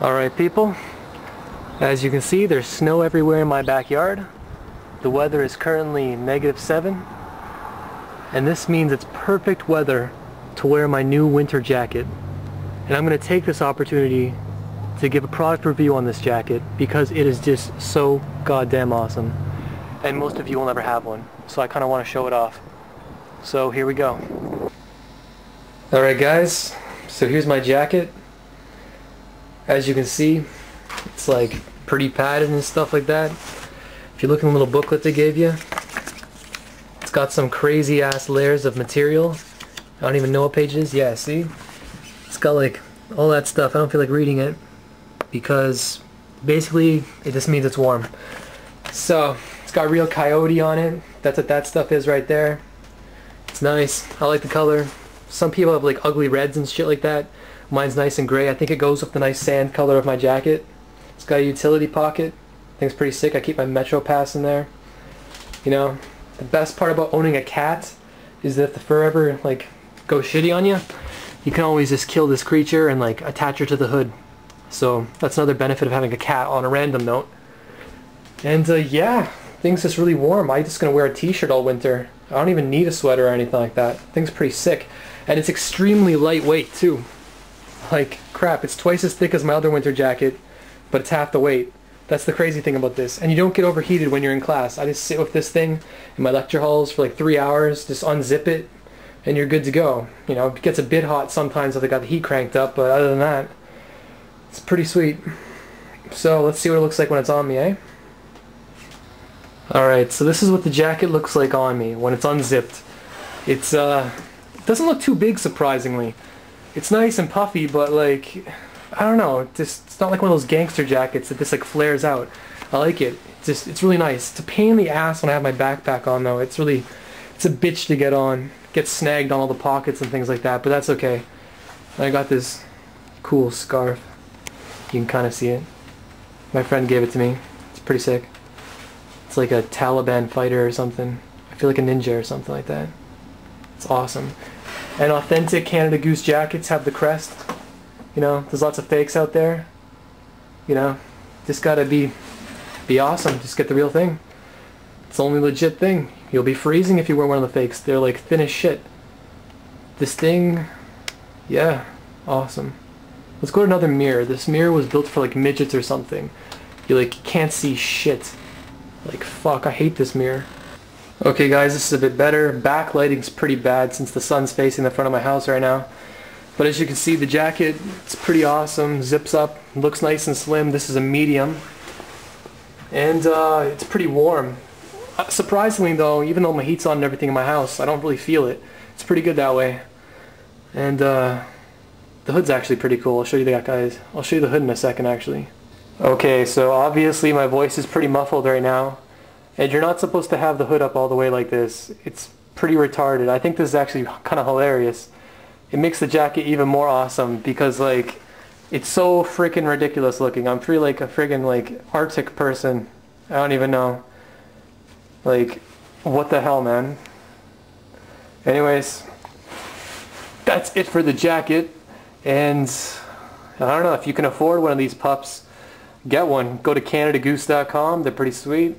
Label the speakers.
Speaker 1: Alright people, as you can see there's snow everywhere in my backyard. The weather is currently negative 7 and this means it's perfect weather to wear my new winter jacket. And I'm going to take this opportunity to give a product review on this jacket because it is just so goddamn awesome. And most of you will never have one, so I kind of want to show it off. So here we go. Alright guys, so here's my jacket. As you can see, it's like pretty padded and stuff like that. If you look in the little booklet they gave you, it's got some crazy ass layers of material. I don't even know what page it is. Yeah, see? It's got like all that stuff. I don't feel like reading it because basically it just means it's warm. So, it's got real coyote on it. That's what that stuff is right there. It's nice. I like the color. Some people have like ugly reds and shit like that. Mine's nice and gray. I think it goes with the nice sand color of my jacket. It's got a utility pocket. It's pretty sick. I keep my Metro Pass in there. You know, the best part about owning a cat is that if the fur ever like goes shitty on you, you can always just kill this creature and like attach her to the hood. So that's another benefit of having a cat on a random note. And uh, yeah, things just really warm. I'm just gonna wear a t-shirt all winter. I don't even need a sweater or anything like that. Thing's pretty sick. And it's extremely lightweight too. Like, crap, it's twice as thick as my other winter jacket, but it's half the weight. That's the crazy thing about this. And you don't get overheated when you're in class. I just sit with this thing in my lecture halls for like three hours, just unzip it, and you're good to go. You know, it gets a bit hot sometimes if I got the heat cranked up, but other than that, it's pretty sweet. So let's see what it looks like when it's on me, eh? Alright, so this is what the jacket looks like on me when it's unzipped. It's, uh, doesn't look too big surprisingly it's nice and puffy, but like, I don't know, just it's not like one of those gangster jackets that just like flares out. I like it. It's just it's really nice. It's a pain in the ass when I have my backpack on though. It's really it's a bitch to get on. Get snagged on all the pockets and things like that, but that's okay. I got this cool scarf. You can kind of see it. My friend gave it to me. It's pretty sick. It's like a Taliban fighter or something. I feel like a ninja or something like that. It's awesome. And authentic Canada Goose jackets have the crest. You know, there's lots of fakes out there. You know, just gotta be be awesome. Just get the real thing. It's the only legit thing. You'll be freezing if you wear one of the fakes. They're like thin as shit. This thing, yeah, awesome. Let's go to another mirror. This mirror was built for like midgets or something. You like can't see shit. Like fuck, I hate this mirror. Okay guys, this is a bit better. Backlighting's pretty bad since the sun's facing the front of my house right now. But as you can see, the jacket, it's pretty awesome. Zips up, looks nice and slim. This is a medium. And uh, it's pretty warm. Uh, surprisingly though, even though my heat's on and everything in my house, I don't really feel it. It's pretty good that way. And uh, the hood's actually pretty cool. I'll show you that guys. I'll show you the hood in a second actually. Okay, so obviously my voice is pretty muffled right now. And you're not supposed to have the hood up all the way like this. It's pretty retarded. I think this is actually kind of hilarious. It makes the jacket even more awesome because like it's so freaking ridiculous looking. I'm pretty like a friggin' like Arctic person. I don't even know. Like, what the hell, man? Anyways, that's it for the jacket. And I don't know, if you can afford one of these pups, get one. Go to CanadaGoose.com. They're pretty sweet.